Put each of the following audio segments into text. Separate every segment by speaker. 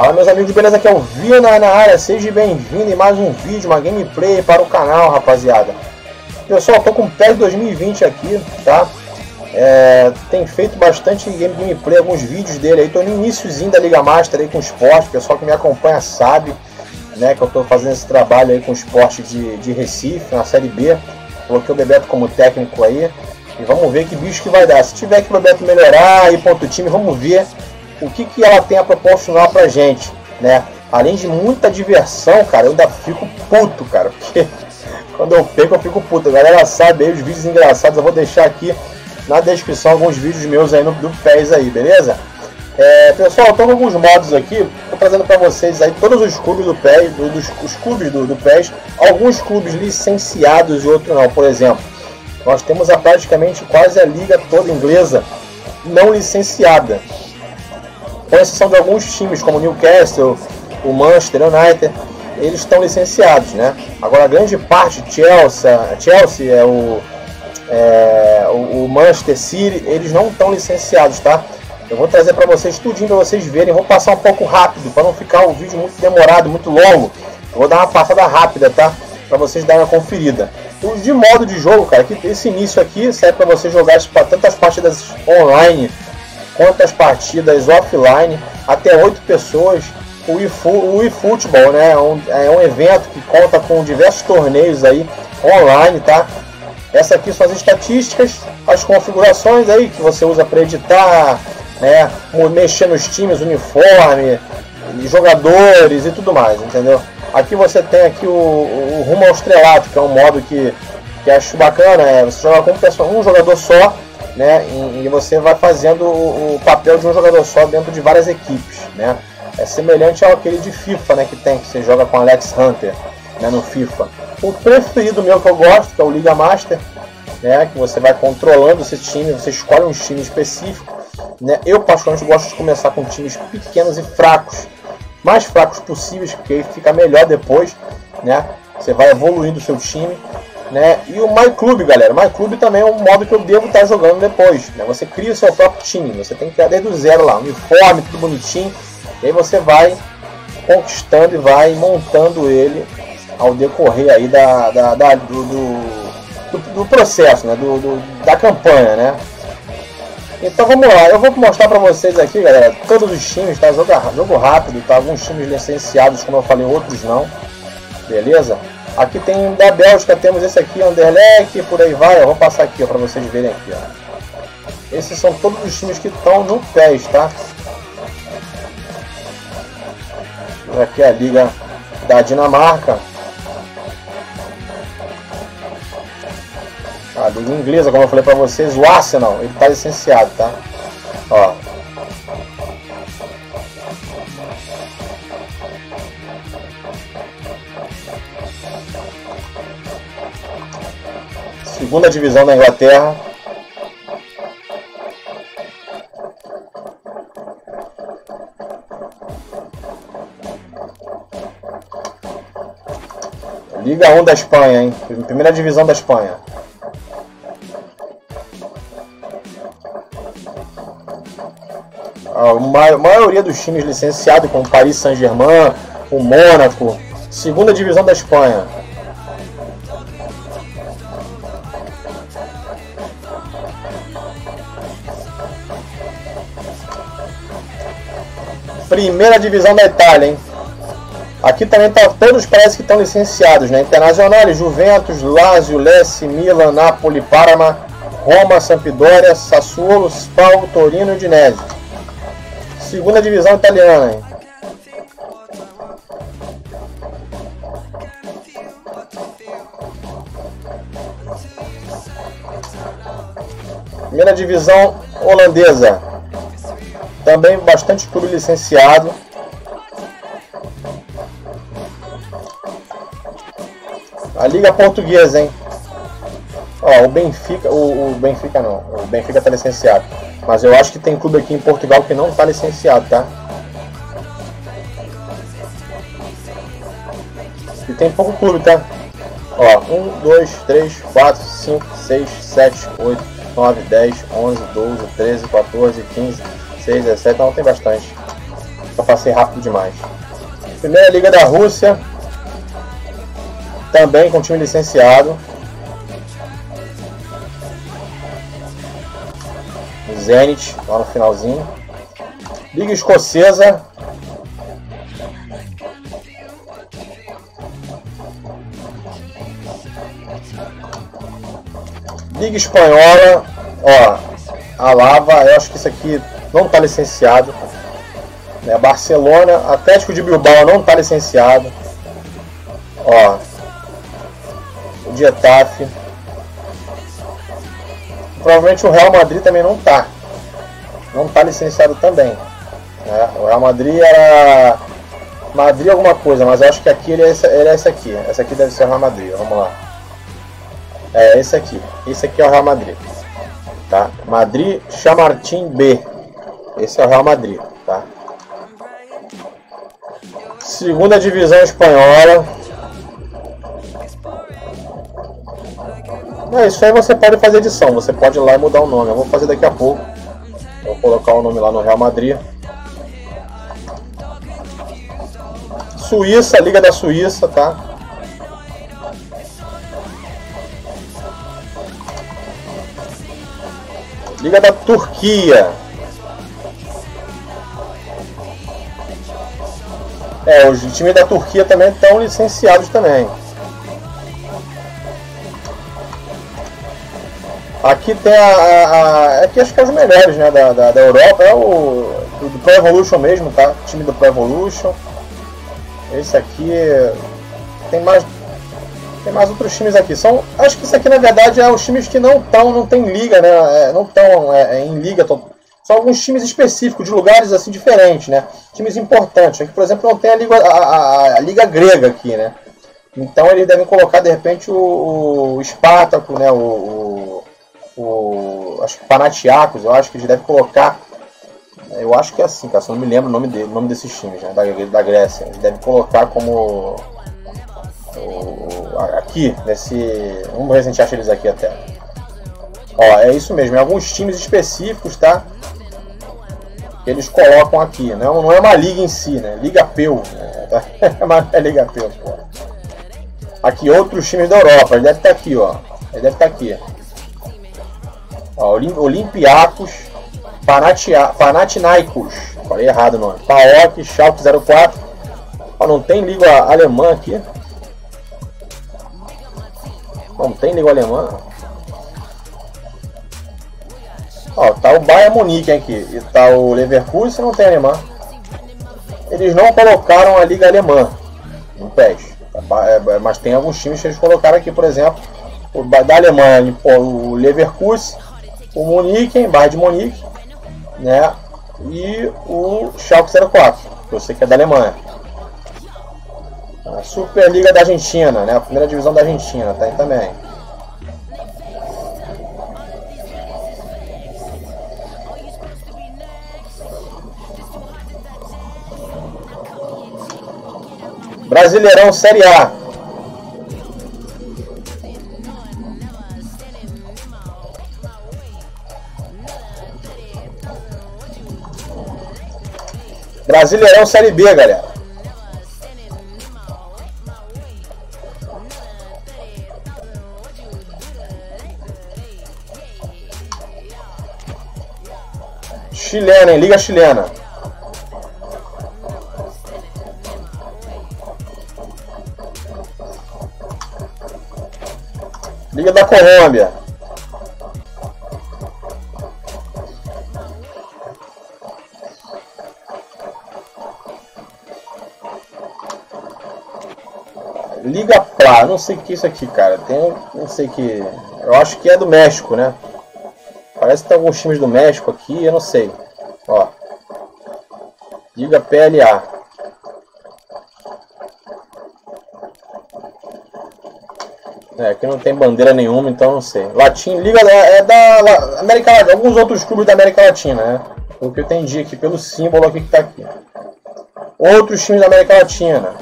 Speaker 1: Fala meus amigos, beleza? Aqui é o Vina na área, seja bem-vindo em mais um vídeo, uma gameplay para o canal, rapaziada. Pessoal, tô com o PES 2020 aqui, tá? É, tem feito bastante gameplay, alguns vídeos dele aí, tô no iníciozinho da Liga Master aí com o esporte, o pessoal que me acompanha sabe, né, que eu tô fazendo esse trabalho aí com esporte de, de Recife, na Série B. Coloquei o Bebeto como técnico aí, e vamos ver que bicho que vai dar. Se tiver que o Bebeto melhorar e ponto time, vamos ver o que, que ela tem a proporcionar pra gente, né? Além de muita diversão, cara, eu ainda fico puto, cara, porque quando eu perco eu fico puto. A galera sabe aí os vídeos engraçados, eu vou deixar aqui na descrição alguns vídeos meus aí no, do PES aí, beleza? É, pessoal, eu tô com alguns modos aqui, tô trazendo para vocês aí todos os clubes do PES, do, dos, os clubes do, do PES, alguns clubes licenciados e outros não, por exemplo. Nós temos a praticamente quase a liga toda inglesa não licenciada com exceção de alguns times como Newcastle, o Manchester United, eles estão licenciados, né? Agora a grande parte, Chelsea, Chelsea é o, é, o, Manchester City, eles não estão licenciados, tá? Eu vou trazer para vocês tudinho para vocês verem. Vou passar um pouco rápido para não ficar o vídeo muito demorado, muito longo. Eu vou dar uma passada rápida, tá? Para vocês darem uma conferida. Os de modo de jogo, cara, que esse início aqui serve para você jogar tantas partidas online quantas partidas offline, até oito pessoas. O eFootball, né, é um, é um evento que conta com diversos torneios aí online, tá? Essa aqui são as estatísticas, as configurações aí que você usa para editar, né, mexer nos times, uniforme, jogadores e tudo mais, entendeu? Aqui você tem aqui o, o rumo ao estrelato, que é um modo que, que acho bacana, é você joga com um jogador só né? E, e você vai fazendo o, o, papel de um jogador só dentro de várias equipes, né? É semelhante ao aquele de FIFA, né? Que tem, que você joga com Alex Hunter, né? No FIFA. O preferido meu que eu gosto, que é o Liga Master, né? Que você vai controlando esse time, você escolhe um time específico, né? Eu particularmente gosto de começar com times pequenos e fracos, mais fracos possíveis, porque fica melhor depois, né? Você vai evoluindo o seu time né? E o My Club, galera. My Club também é um modo que eu devo estar jogando depois. Né? Você cria o seu próprio time. Você tem que criar desde o zero lá. Uniforme, tudo bonitinho. E aí você vai conquistando e vai montando ele ao decorrer aí da, da, da do, do, do, processo, né? Do, do, da campanha, né? Então vamos lá, eu vou mostrar para vocês aqui, galera, todos os times, tá? Jogo, jogo rápido, tá? Alguns times licenciados, como eu falei, outros não. Beleza? Aqui tem da Bélgica, temos esse aqui, Anderlecht, por aí vai. Eu vou passar aqui para vocês verem aqui. Ó. Esses são todos os times que estão no PES, tá? Aqui é a liga da Dinamarca. A liga inglesa, como eu falei para vocês, o Arsenal, ele está licenciado, tá? Ó, segunda divisão da Inglaterra. Liga 1 da Espanha, hein? Primeira divisão da Espanha. A maioria dos times licenciados, como Paris Saint-Germain, o Mônaco, segunda divisão da Espanha. Primeira divisão da Itália, hein? Aqui também tá, todos parece que estão licenciados, né? Internacional, Juventus, Lazio, Lecce, Milan, Napoli, Parma, Roma, Sampdoria, Sassuolo, Spal, Torino e Udinese. Segunda divisão italiana, hein? Primeira divisão holandesa. Também bastante clube licenciado. A Liga Portuguesa, hein? Ó, o Benfica, o, o Benfica não, o Benfica tá licenciado. Mas eu acho que tem clube aqui em Portugal que não tá licenciado, tá? E tem pouco clube, tá? Ó, 1, 2, 3, 4, 5, 6, 7, 8, 9, 10, 11, 12, 13, 14, 15, 16, 17, não tem bastante. Eu passei rápido demais. Primeira Liga da Rússia. Também com time licenciado. Zenit, lá no finalzinho. Liga Escocesa. Liga Espanhola. Ó, a Lava, eu acho que isso aqui não está licenciado. Né? Barcelona, Atlético de Bilbao não está licenciado. Ó, o Getafe. Provavelmente o Real Madrid também não está. Não está licenciado também. Né? O Real Madrid era Madrid alguma coisa, mas acho que aqui ele é, esse, ele é esse aqui. Essa aqui deve ser o Real Madrid. Vamos lá. É esse aqui. Esse aqui é o Real Madrid. Tá? Madrid Chamartin B. Esse é o Real Madrid. Tá? Segunda divisão espanhola. É, isso aí você pode fazer edição. Você pode ir lá e mudar o nome. Eu vou fazer daqui a pouco. Vou colocar o nome lá no Real Madrid. Suíça, Liga da Suíça, tá? Liga da Turquia. É, os times da Turquia também estão licenciados também. Aqui tem a, a, a, Aqui acho que é os melhores né, da, da, da Europa. É o do Pro Evolution mesmo, tá? O time do Pro Evolution. Esse aqui tem mais tem mais outros times aqui. São, acho que isso aqui na verdade é os times que não estão, não tem liga, né? É, não estão é, é, em liga. Tão, são alguns times específicos de lugares assim diferentes, né? Times importantes. Aqui, por exemplo, não tem a liga, a, a, a liga grega aqui, né? Então eles devem colocar de repente o, o Espartaco, né? O, o, o acho que Panathinaikos, eu acho que eles devem colocar eu acho que é assim, cara, só não me lembro o nome, dele, o nome desses times, né, da, da Grécia. Eles devem colocar como. Aqui, nesse. Vamos ver se a gente acha eles aqui até. Ó, é isso mesmo, é alguns times específicos, tá? Que eles colocam aqui. Né? não é uma liga em si, né? Liga Peu. Né? é Liga Peu, pô. Aqui, outros times da Europa. Ele deve estar aqui, ó. Ele deve estar aqui. Ó, Olympiacos. Panathinaikos. Falei errado o nome. PAOK, Schalke 04. Ó, não tem liga alemã aqui. Não tem liga alemã. Ó, tá o Bayern Munique aqui. E tá o Leverkusen, não tem alemã. Eles não colocaram a liga alemã no PES. É, mas tem alguns times que eles colocaram aqui, por exemplo, o da Alemanha, o Leverkusen, o Munique, Bayern de Munique, né? E o Schalke 04, que eu sei que é da Alemanha. A Superliga da Argentina, né? A primeira divisão da Argentina, tá aí também. Brasileirão Série A. Brasileirão Série B, galera. Chilena, hein? Liga chilena. Colômbia. Liga Plá, não sei o que é isso aqui, cara. Tem, não sei que. Eu acho que é do México, né? Parece que tem alguns times do México aqui, eu não sei. Ó. Liga PLA. É, aqui não tem bandeira nenhuma, então não sei. Latim, Liga é, é da América Latina, alguns outros clubes da América Latina, né? O que eu entendi aqui pelo símbolo aqui que tá aqui. Outros times da América Latina.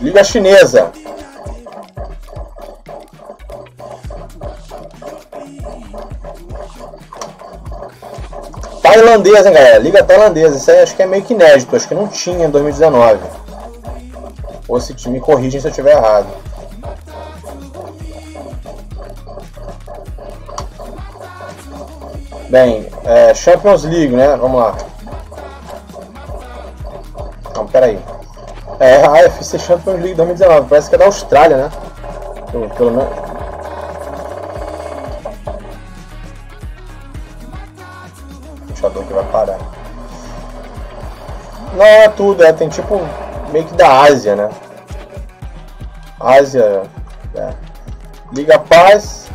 Speaker 1: Liga Chinesa. Tailandesa, hein, galera? Liga tailandesa. Isso aí acho que é meio que inédito. Acho que não tinha em 2019. Ou se me corrigem se eu estiver errado. Bem, é, Champions League, né? Vamos lá. Não, peraí. É, a AFC Champions League 2019. Parece que é da Austrália, né? Pelo, pelo menos. Não é tudo, é. Tem tipo meio que da Ásia, né? Ásia. É. Liga Paz.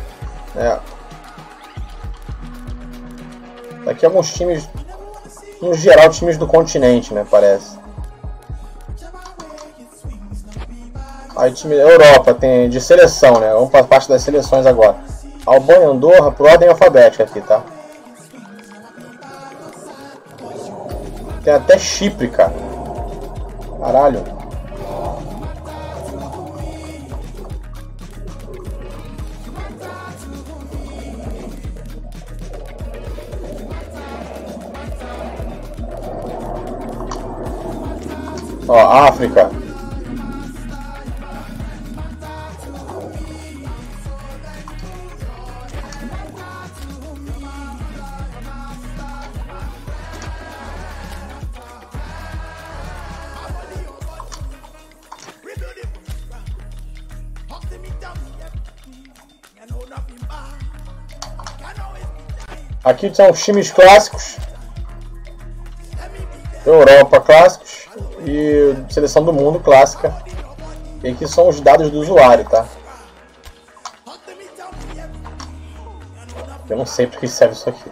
Speaker 1: É. Aqui alguns times, no geral, times do continente, né? Parece. Aí time Europa tem de seleção, né? Vamos para parte das seleções agora. Albânia, Andorra, por ordem alfabética aqui, tá? Tem até Chipre, cara. Caralho. Ó, África. Aqui são os times clássicos. Europa clássicos e seleção do mundo clássica. E aqui são os dados do usuário, tá? Eu não sei porque serve isso aqui.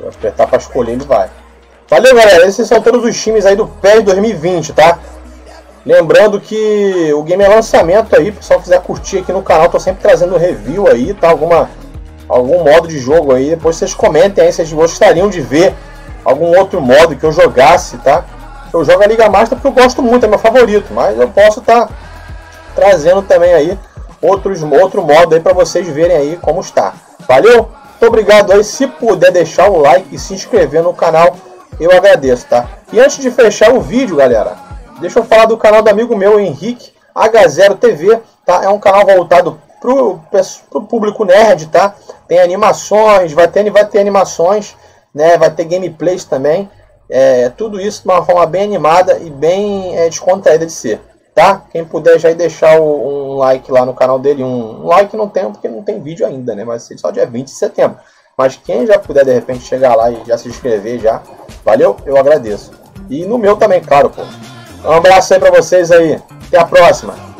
Speaker 1: Vou apertar para escolher ele vai. Valeu, galera. Esses são todos os times aí do PES 2020, tá? Lembrando que o game é lançamento aí, pessoal quiser curtir aqui no canal, tô sempre trazendo review aí, tá? Alguma, algum modo de jogo aí. Depois vocês comentem aí se vocês gostariam de ver algum outro modo que eu jogasse, tá? Eu jogo a Liga Master porque eu gosto muito, é meu favorito, mas eu posso estar tá trazendo também aí outros, outro modo aí para vocês verem aí como está. Valeu? Muito obrigado aí. Se puder deixar o like e se inscrever no canal, eu agradeço, tá? E antes de fechar o vídeo, galera, deixa eu falar do canal do amigo meu, Henrique H0 TV, tá? É um canal voltado pro, pro público nerd, tá? Tem animações, vai ter, vai ter animações, né? Vai ter gameplays também. É, tudo isso de uma forma bem animada e bem é, descontraída de ser. Tá? Quem puder já deixar o, um like lá no canal dele, um, um, like não tem porque não tem vídeo ainda, né? Vai ser só dia 20 de setembro. Mas quem já puder de repente chegar lá e já se inscrever já, valeu? Eu agradeço. E no meu também, claro, pô. Um abraço aí pra vocês aí. Até a próxima.